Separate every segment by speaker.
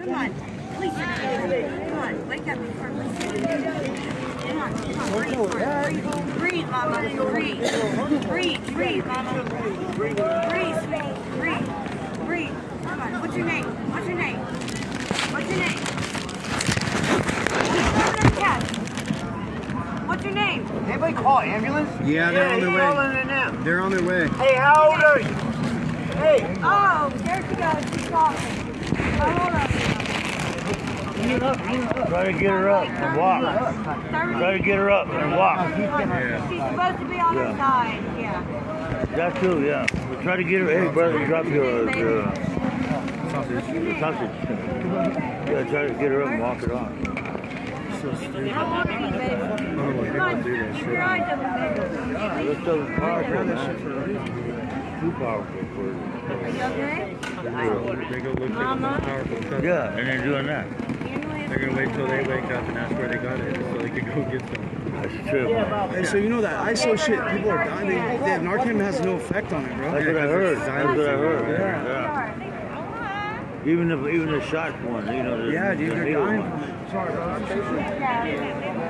Speaker 1: Come on. Please. Come on. Wake up before we sit Come on. Come on. Breathe. Breathe. Breathe, mama. Breathe. Breathe. Breathe, mama. Breathe, sweetie. Breathe. Breathe. Come on. What's your name? What's your name? What's your name? What's your name?
Speaker 2: Anybody call ambulance?
Speaker 3: Yeah, they're on their way.
Speaker 2: calling it now.
Speaker 3: They're on their way.
Speaker 2: Hey, how old are you? Hey,
Speaker 1: Oh, there she goes. She's talking. How old are you?
Speaker 4: Try to get her up and walk. Try to get her up and walk.
Speaker 1: She's supposed to be on her side. Yeah.
Speaker 4: That too, yeah. We try to get her. Hey, brother, drop your, uh, your sausage. sausage. Yeah, try to get her up and walk it on.
Speaker 1: How old are you, baby? Come on. Keep your eyes open, baby.
Speaker 4: This stuff's powerful, man. Too powerful for
Speaker 1: Are you okay?
Speaker 3: They go look
Speaker 1: Mama?
Speaker 3: at the powerful stuff.
Speaker 4: Yeah, and they're doing that.
Speaker 3: They're gonna wait till they wake up and ask where they got it, so they can go get some.
Speaker 4: That's true. man.
Speaker 5: Hey, so you know that ISO shit, people are dying. They, that Narcan has no effect on it, bro.
Speaker 4: That's what I heard. That's what I heard.
Speaker 3: Yeah.
Speaker 4: Yeah. Even the even the shot one, you know. The,
Speaker 5: Yeah, dude,
Speaker 4: the
Speaker 5: they're
Speaker 4: needle
Speaker 5: dying.
Speaker 4: one.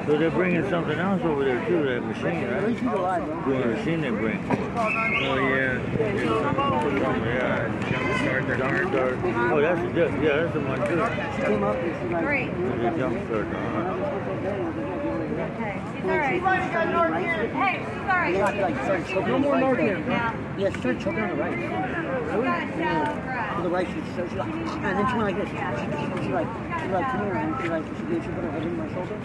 Speaker 4: So they're bringing something else over there too. That machine, right? Doing a machine they bring.
Speaker 3: Oh yeah.
Speaker 4: Yeah.
Speaker 3: Jumpstart their heart.
Speaker 4: Jumpstart. Oh, that's the yeah, that's the one too.
Speaker 1: Great.
Speaker 4: The jumpstart. Uh-huh.
Speaker 1: Okay. She's all right. Hey, she's all right.
Speaker 6: No more Narcan.
Speaker 1: Now,
Speaker 6: Yeah, she started choking on the right.
Speaker 1: she's got a shallow
Speaker 6: To the right, she, so she like, and then she went like this. She, she, she like, she like, come here, and she like, she, she put her head in my shoulder.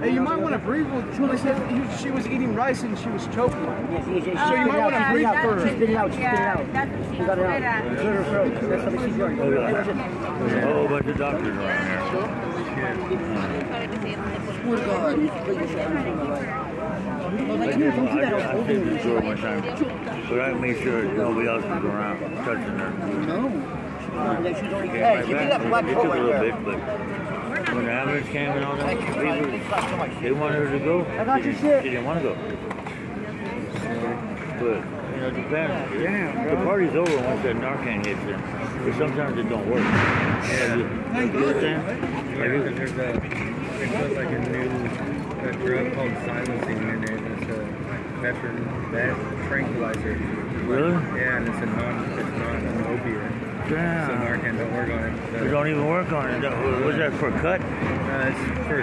Speaker 5: Hey, you might want to breathe. Well, Julie said she was eating rice and she was choking.
Speaker 6: Yeah, she, she, she,
Speaker 5: So you might wanna breathe first.
Speaker 6: She spit it out, she spit it out.
Speaker 1: she
Speaker 6: She got it out.
Speaker 1: out.
Speaker 6: Cleared her throat. That's how uh, the CPR.
Speaker 4: Oh, yeah.
Speaker 6: Hey, what's it?
Speaker 4: There's a whole bunch of doctors around there.
Speaker 6: Swear to God, you split your shit out from the right. Well, like,
Speaker 4: I
Speaker 6: come here,
Speaker 4: did.
Speaker 6: don't do that. I was
Speaker 4: I, I
Speaker 6: holding
Speaker 4: did
Speaker 6: you.
Speaker 4: the door one time, but I made sure nobody else was around touching her.
Speaker 6: No.
Speaker 2: Hey, give me that black coat there.
Speaker 4: when the ambulance came and all that, people, they wanted her to go.
Speaker 6: I got your shit.
Speaker 4: She didn't want to go. But, you know, it depends.
Speaker 5: Yeah,
Speaker 4: The party's over once that Narcan hits them. But sometimes it don't work. Yeah. You, you understand?
Speaker 3: Yeah, there's a they put like a new a drug called xylazine in it. It's a veteran vet tranquilizer.
Speaker 4: Really?
Speaker 3: Yeah, and it's a non it's not an opiate. So
Speaker 4: Damn.
Speaker 3: Narcan don't work on it.
Speaker 4: They
Speaker 3: So,
Speaker 4: don't even work on it. That- Was that for cut?
Speaker 3: uh, it's for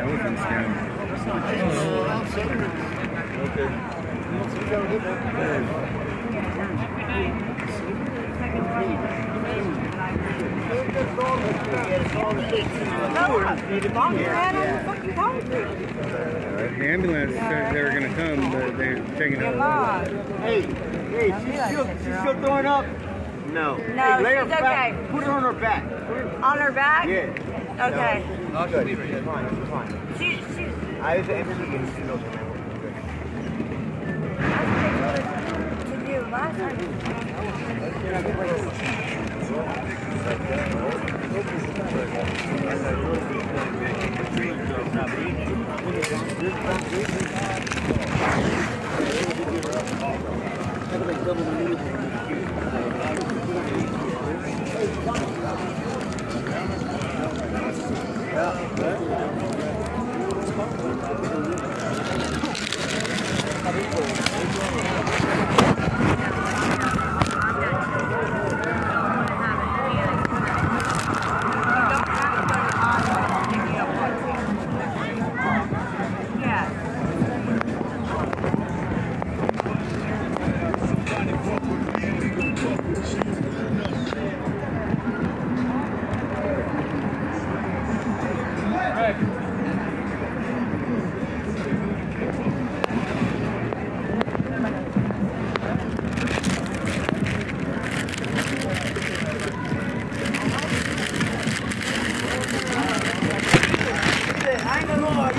Speaker 3: elephant stem.
Speaker 4: Okay.
Speaker 3: The ambulance said they were gonna come, but they're taking it. out.
Speaker 2: hey, hey, she's still, she's still throwing up? No.
Speaker 1: No,
Speaker 2: hey, lay her
Speaker 1: she's
Speaker 2: back.
Speaker 1: okay.
Speaker 2: Put her on her back. Her,
Speaker 1: On her back?
Speaker 2: yeah.
Speaker 1: Okay.
Speaker 2: No, good. She's fine. She's fine.
Speaker 1: She, she,
Speaker 2: I was able to get she knows her man.
Speaker 1: to you last time.
Speaker 2: Come on.